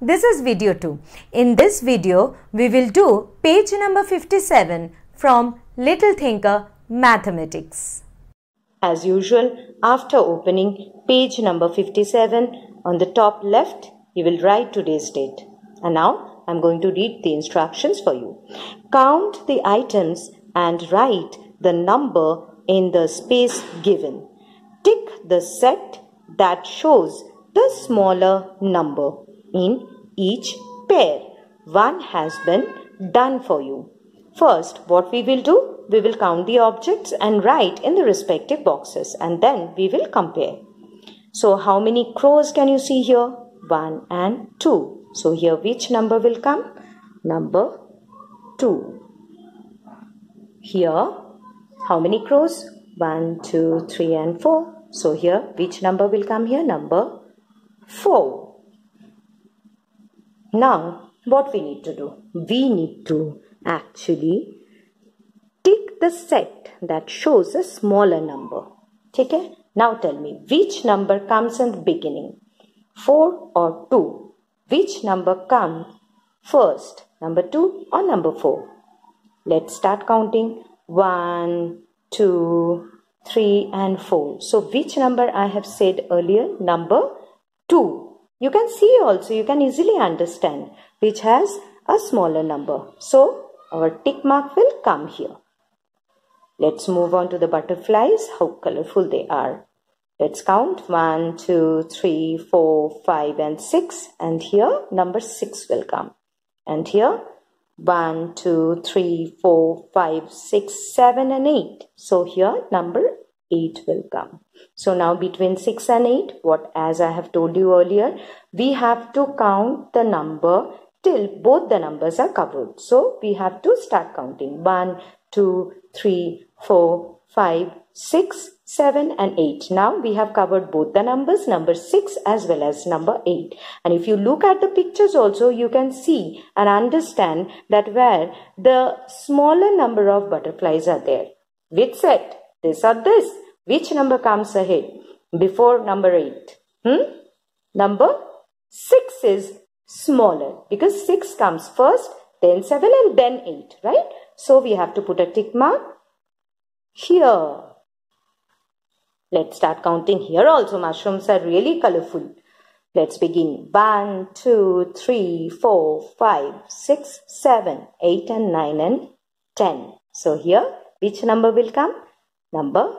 this is video 2. In this video, we will do page number 57 from Little Thinker Mathematics. As usual, after opening page number 57, on the top left, you will write today's date. And now, I'm going to read the instructions for you. Count the items and write the number in the space given. Tick the set that shows the smaller number in each pair. One has been done for you. First, what we will do? We will count the objects and write in the respective boxes and then we will compare. So, how many crows can you see here? 1 and 2. So, here which number will come? Number 2. Here, how many crows? 1, 2, 3 and 4. So, here which number will come here? Number 4. Now, what we need to do? We need to actually take the set that shows a smaller number. Okay? Now tell me, which number comes in the beginning? 4 or 2? Which number comes first? Number 2 or number 4? Let's start counting. 1, 2, 3 and 4. So which number I have said earlier? Number 2. You can see also, you can easily understand which has a smaller number. So, our tick mark will come here. Let's move on to the butterflies, how colorful they are. Let's count 1, 2, 3, 4, 5 and 6 and here number 6 will come. And here 1, 2, 3, 4, 5, 6, 7 and 8. So here number 8 will come. So now between 6 and 8, what as I have told you earlier, we have to count the number till both the numbers are covered. So we have to start counting 1, 2, 3, 4, 5, 6, 7 and 8. Now we have covered both the numbers, number 6 as well as number 8. And if you look at the pictures also, you can see and understand that where the smaller number of butterflies are there. Which set? This or this? Which number comes ahead before number 8? Hmm? Number 6 is smaller because 6 comes first, then 7 and then 8, right? So we have to put a tick mark here. Let's start counting here also. Mushrooms are really colorful. Let's begin. 1, 2, 3, 4, 5, 6, 7, 8 and 9 and 10. So here which number will come? Number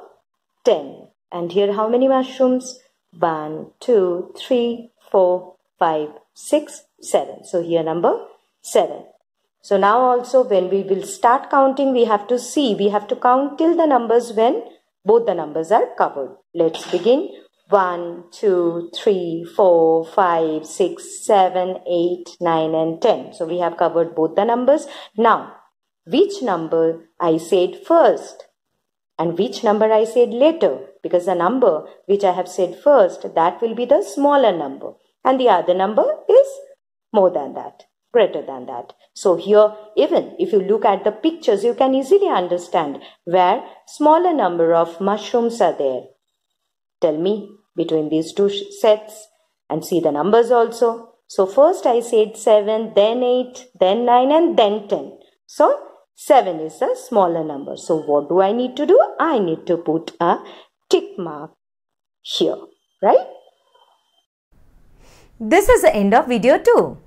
10. And here how many mushrooms? 1, 2, 3, 4, 5, 6, 7. So here number 7. So now also when we will start counting, we have to see, we have to count till the numbers when both the numbers are covered. Let's begin. 1, 2, 3, 4, 5, 6, 7, 8, 9 and 10. So we have covered both the numbers. Now, which number I said first? And which number I said later because the number which I have said first that will be the smaller number. And the other number is more than that greater than that. So here even if you look at the pictures you can easily understand where smaller number of mushrooms are there. Tell me between these two sets and see the numbers also. So first I said 7 then 8 then 9 and then 10 so 7 is a smaller number. So what do I need to do? I need to put a tick mark here, right? This is the end of video 2.